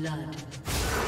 blood.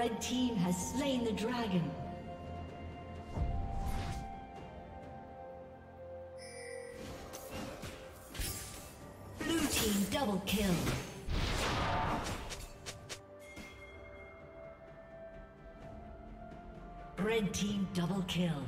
Red team has slain the dragon. Blue team double kill. Red team double kill.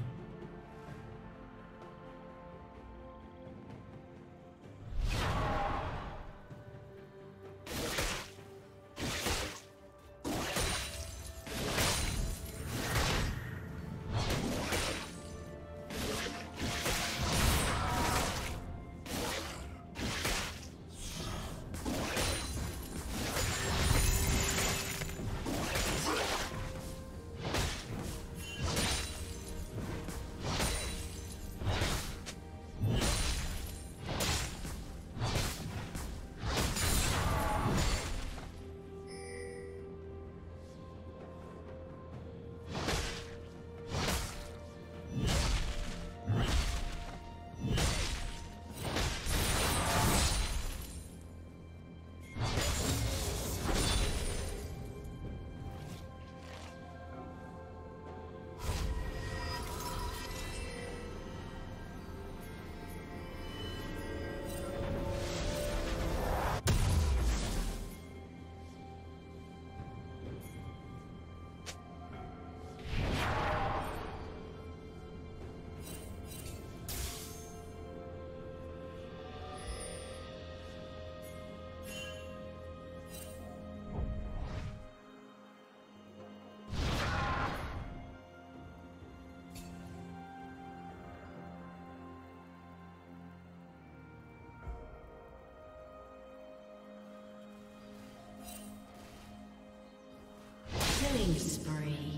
Killing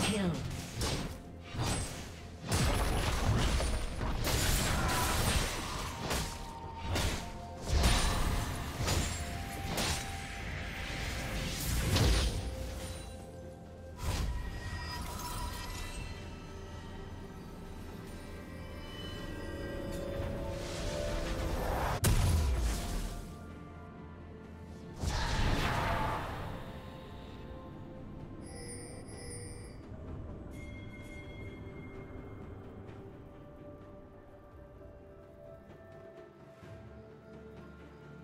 Kill.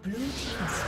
Blue team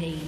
Rampage.